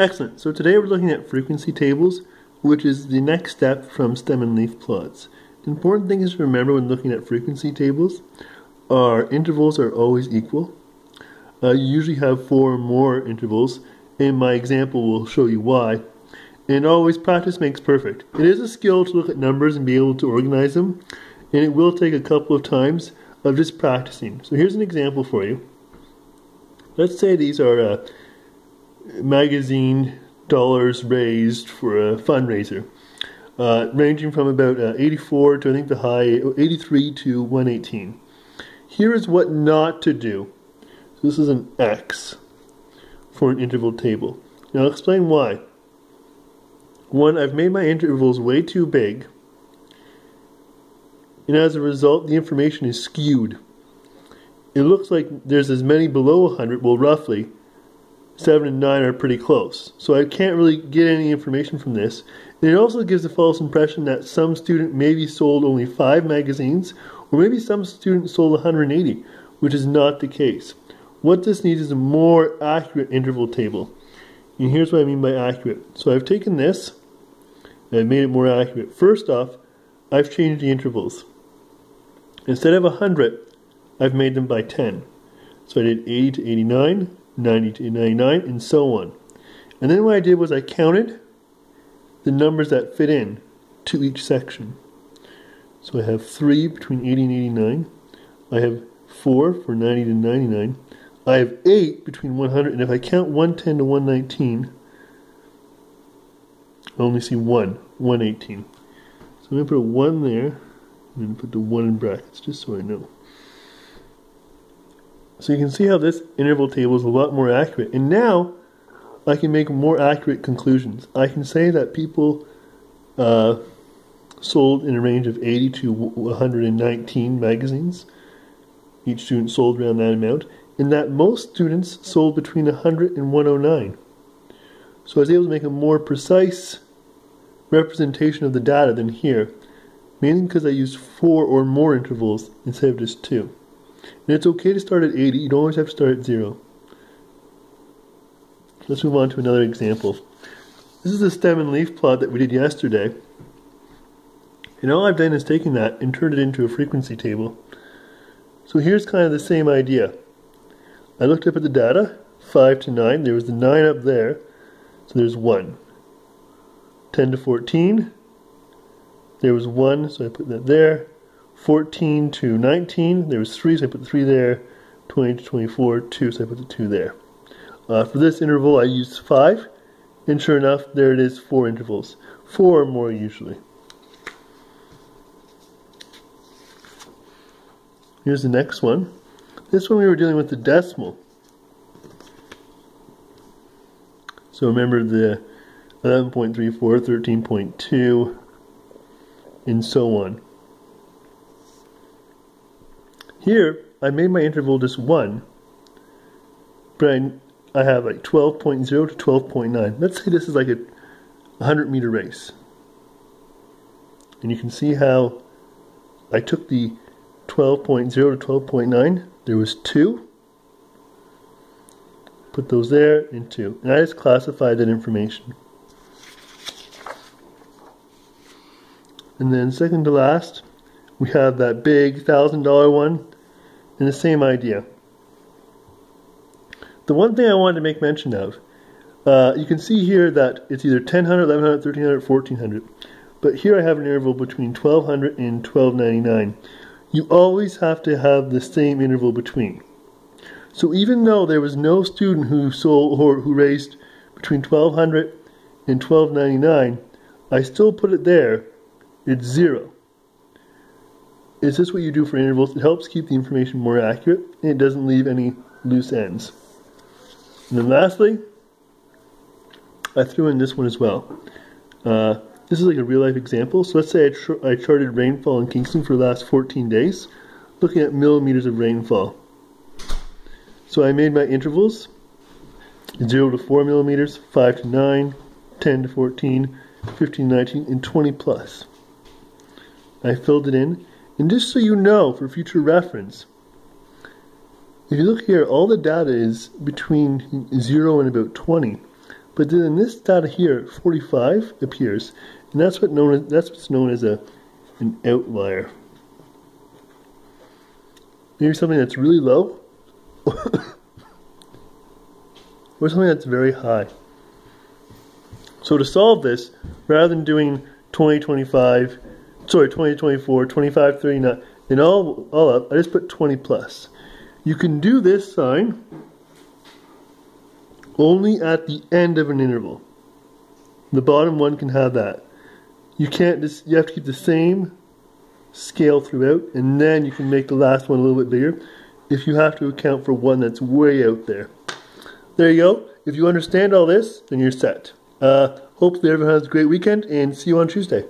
Excellent. So today we're looking at frequency tables, which is the next step from stem and leaf plots. The important things to remember when looking at frequency tables are intervals are always equal. Uh, you usually have four or more intervals, and my example will show you why. And always practice makes perfect. It is a skill to look at numbers and be able to organize them, and it will take a couple of times of just practicing. So here's an example for you. Let's say these are uh, magazine dollars raised for a fundraiser, uh, ranging from about uh, 84 to I think the high 83 to 118. Here is what not to do. So this is an X for an interval table. Now I'll explain why. One, I've made my intervals way too big, and as a result, the information is skewed. It looks like there's as many below 100, well, roughly, 7 and 9 are pretty close. So I can't really get any information from this. And it also gives a false impression that some student maybe sold only 5 magazines, or maybe some student sold 180, which is not the case. What this needs is a more accurate interval table. And here's what I mean by accurate. So I've taken this, and I've made it more accurate. First off, I've changed the intervals. Instead of 100, I've made them by 10. So I did 80 to 89, 90 to 99, and so on. And then what I did was I counted the numbers that fit in to each section. So I have 3 between 80 and 89. I have 4 for 90 to 99. I have 8 between 100, and if I count 110 to 119, I only see 1, 118. So I'm going to put a 1 there, and put the 1 in brackets, just so I know. So you can see how this interval table is a lot more accurate. And now I can make more accurate conclusions. I can say that people uh, sold in a range of 80 to 119 magazines. Each student sold around that amount. And that most students sold between 100 and 109. So I was able to make a more precise representation of the data than here, mainly because I used four or more intervals instead of just two. And it's okay to start at 80, you don't always have to start at 0. Let's move on to another example. This is the stem and leaf plot that we did yesterday. And all I've done is taken that and turned it into a frequency table. So here's kind of the same idea. I looked up at the data, 5 to 9, there was the 9 up there, so there's 1. 10 to 14, there was 1, so I put that there. 14 to 19, there was 3, so I put the 3 there. 20 to 24, 2, so I put the 2 there. Uh, for this interval, I used 5, and sure enough, there it is, 4 intervals. 4 or more usually. Here's the next one. This one we were dealing with the decimal. So remember the 11.34, 13.2, and so on. Here, I made my interval just 1, but I, I have like 12.0 to 12.9. Let's say this is like a 100 meter race. And you can see how I took the 12.0 to 12.9. There was 2. Put those there and 2. And I just classified that information. And then second to last, we have that big $1,000 one and the same idea. The one thing I wanted to make mention of, uh, you can see here that it's either 1000, 1100, 1300, 1400. But here I have an interval between 1200 and 1299. You always have to have the same interval between. So even though there was no student who sold or who raised between 1200 and 1299, I still put it there. It's zero. Is this what you do for intervals? It helps keep the information more accurate and it doesn't leave any loose ends. And then lastly, I threw in this one as well. Uh, this is like a real life example. So let's say I, I charted rainfall in Kingston for the last 14 days, looking at millimeters of rainfall. So I made my intervals 0 to 4 millimeters, 5 to 9, 10 to 14, 15 to 19, and 20 plus. I filled it in and just so you know, for future reference, if you look here, all the data is between 0 and about 20. But then in this data here, 45 appears, and that's what known as, that's what's known as a an outlier. Maybe something that's really low, or something that's very high. So to solve this, rather than doing 2025, sorry, 2024, 25, 39, and all, all up, I just put 20 plus. You can do this sign only at the end of an interval. The bottom one can have that. You can't just, you have to keep the same scale throughout, and then you can make the last one a little bit bigger if you have to account for one that's way out there. There you go. If you understand all this, then you're set. Uh, hopefully everyone has a great weekend, and see you on Tuesday.